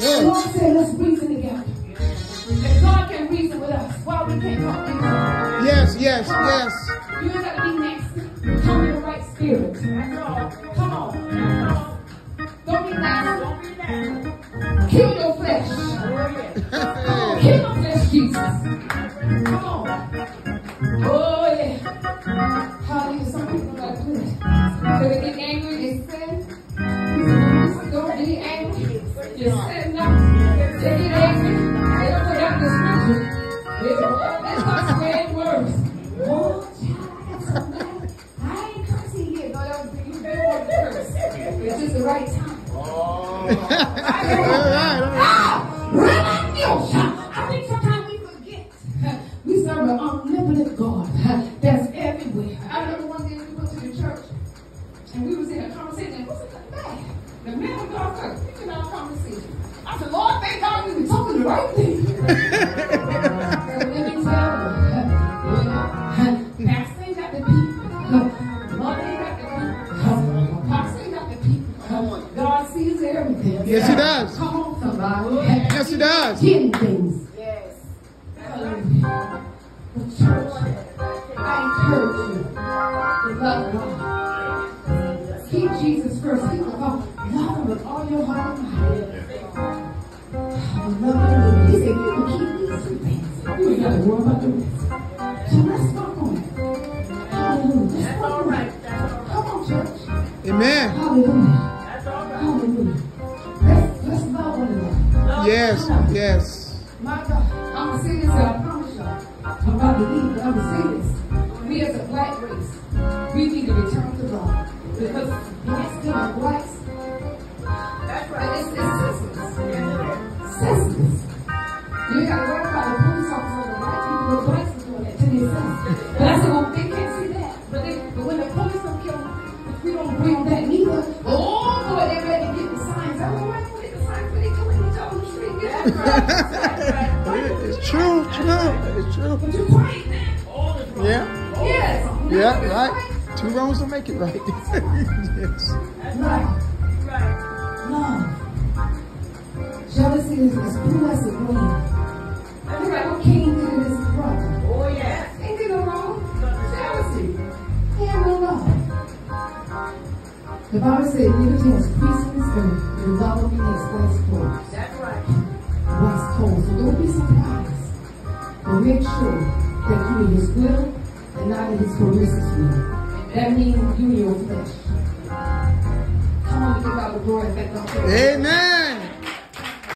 Yes. Lord said, let's reason Yes, yes, yes. You ain't gotta be nasty. Come in the right spirit. Come on. Don't be nasty. Kill your flesh. Kill your flesh, Jesus. Come on. Oh, yeah. Hallelujah. Some people like to. So they get angry, they sin. Don't be angry. Just sin now. They get angry. They don't put out the scripture. They It's the right time. Oh. right, right. Releniosa. I think sometimes we forget. We serve an omnipotent God that's everywhere. I remember one day we went to the church and we was in a conversation. And what's it bad? The man of God started speaking our conversation. I said, Lord, thank God we were talking the right thing. does. Hidden things. Hallelujah. The church, I encourage you to love God. Keep Jesus first. Keep the God. Love him with all your heart and mind. I love him. He said, you can keep these three things. You ain't got to worry about the rest. So let's work on it. Hallelujah. Let's work on. Come on, church. Amen. Hallelujah. Hallelujah. Yes, yes. My God, I'm gonna say this, and I promise y'all. I'm about to leave, but I'm gonna say this. We as a black race, we need to return to God. Because blacks still are blacks. That's right. It's, it's senseless. Senseless. You gotta It's true, true. It's true. Yeah, Yes. yeah, right. Two wrongs don't make it right. yes. Right. Love. Jealousy is as blue as the green. You're like, what Cain did in his brother? Oh, yeah. Ain't did no wrong. Jealousy. Had no love. The Bible says liberty has this earth. The love me has wax. That's right. So don't be surprised. But make sure that you in his will and not in his permissive will. That means you in your flesh. Come on, give God the glory. Amen.